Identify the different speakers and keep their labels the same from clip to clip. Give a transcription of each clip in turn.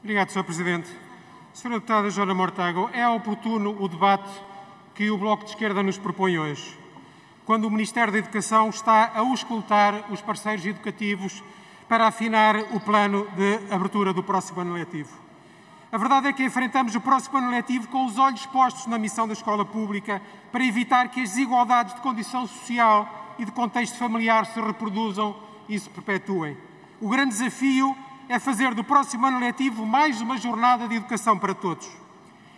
Speaker 1: Obrigado, Sr. Presidente. Sra. Deputada Joana Mortágua, é oportuno o debate que o Bloco de Esquerda nos propõe hoje, quando o Ministério da Educação está a auscultar os parceiros educativos para afinar o plano de abertura do próximo ano letivo. A verdade é que enfrentamos o próximo ano letivo com os olhos postos na missão da escola pública para evitar que as desigualdades de condição social e de contexto familiar se reproduzam e se perpetuem. O grande desafio é fazer do próximo ano letivo mais uma jornada de educação para todos.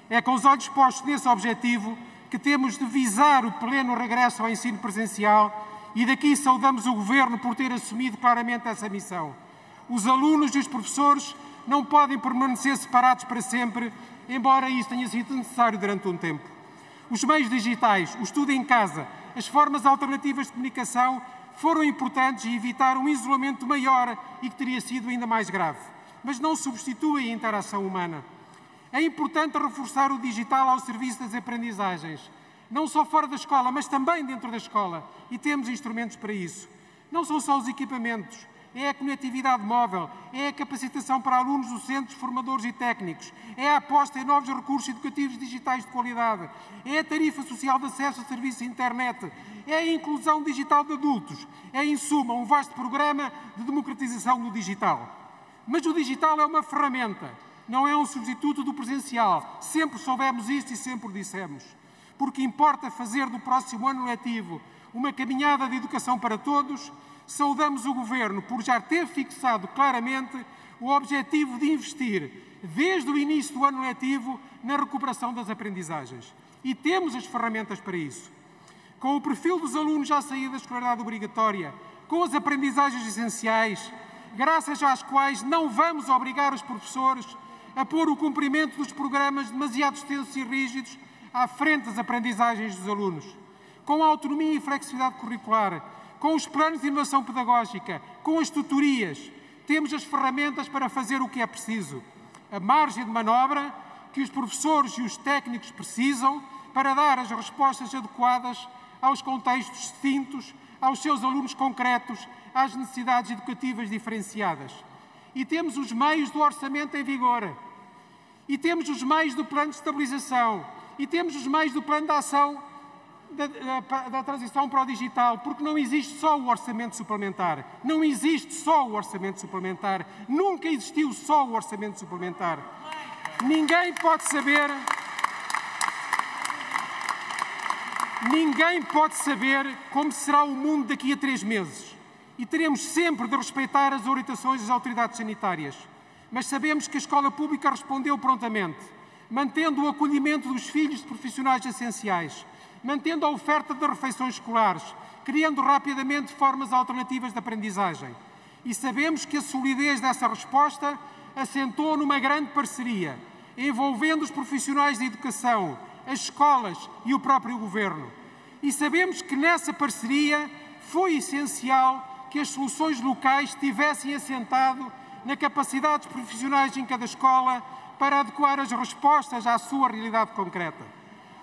Speaker 1: É com os olhos postos nesse objetivo que temos de visar o pleno regresso ao ensino presencial e daqui saudamos o Governo por ter assumido claramente essa missão. Os alunos e os professores não podem permanecer separados para sempre, embora isso tenha sido necessário durante um tempo. Os meios digitais, o estudo em casa, as formas alternativas de comunicação foram importantes e evitaram um isolamento maior e que teria sido ainda mais grave. Mas não substituem a interação humana. É importante reforçar o digital ao serviço das aprendizagens, não só fora da escola, mas também dentro da escola, e temos instrumentos para isso. Não são só os equipamentos, é a conectividade móvel, é a capacitação para alunos docentes, formadores e técnicos, é a aposta em novos recursos educativos digitais de qualidade, é a tarifa social de acesso a serviços de internet, é a inclusão digital de adultos, é, em suma, um vasto programa de democratização do digital. Mas o digital é uma ferramenta, não é um substituto do presencial. Sempre soubemos isto e sempre o dissemos. Porque importa fazer do próximo ano letivo uma caminhada de educação para todos saudamos o Governo por já ter fixado claramente o objetivo de investir, desde o início do ano letivo, na recuperação das aprendizagens. E temos as ferramentas para isso. Com o perfil dos alunos já saídos da escolaridade obrigatória, com as aprendizagens essenciais, graças às quais não vamos obrigar os professores a pôr o cumprimento dos programas demasiado extensos e rígidos à frente das aprendizagens dos alunos. Com a autonomia e flexibilidade curricular, com os planos de inovação pedagógica, com as tutorias, temos as ferramentas para fazer o que é preciso. A margem de manobra que os professores e os técnicos precisam para dar as respostas adequadas aos contextos distintos, aos seus alunos concretos, às necessidades educativas diferenciadas. E temos os meios do orçamento em vigor. E temos os meios do plano de estabilização. E temos os meios do plano de ação da, da, transição para o digital, porque não existe só o orçamento suplementar. Não existe só o orçamento suplementar. Nunca existiu só o orçamento suplementar. Ninguém pode saber. Ninguém pode saber como será o mundo daqui a três meses. E teremos sempre de respeitar as orientações das autoridades sanitárias. Mas sabemos que a escola pública respondeu prontamente, mantendo o acolhimento dos filhos de profissionais essenciais mantendo a oferta de refeições escolares, criando rapidamente formas alternativas de aprendizagem. E sabemos que a solidez dessa resposta assentou numa grande parceria, envolvendo os profissionais de educação, as escolas e o próprio governo. E sabemos que nessa parceria foi essencial que as soluções locais tivessem assentado na capacidade dos profissionais em cada escola para adequar as respostas à sua realidade concreta.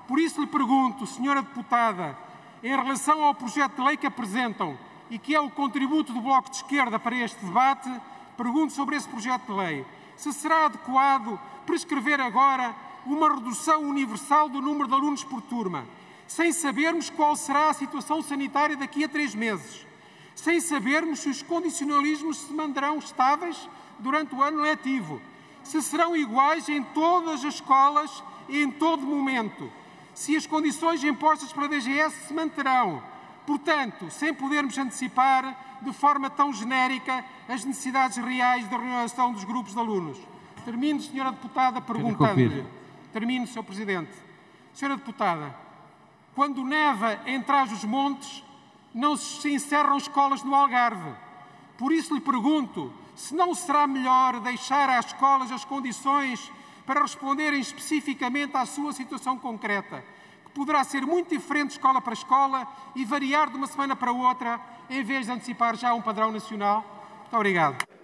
Speaker 1: Por isso lhe pergunto, senhora deputada, em relação ao projeto de lei que apresentam e que é o contributo do Bloco de Esquerda para este debate, pergunto sobre esse projeto de lei. Se será adequado prescrever agora uma redução universal do número de alunos por turma, sem sabermos qual será a situação sanitária daqui a três meses, sem sabermos se os condicionalismos se manterão estáveis durante o ano letivo, se serão iguais em todas as escolas e em todo momento, se as condições impostas pela DGS se manterão. Portanto, sem podermos antecipar de forma tão genérica as necessidades reais da renovação dos grupos de alunos. Termino, Senhora Deputada, perguntando-lhe. Termino, Sr. Presidente. Senhora Deputada, quando neva em trás dos montes, não se encerram escolas no Algarve. Por isso lhe pergunto se não será melhor deixar às escolas as condições para responderem especificamente à sua situação concreta, que poderá ser muito diferente escola para escola e variar de uma semana para outra, em vez de antecipar já um padrão nacional? Muito obrigado.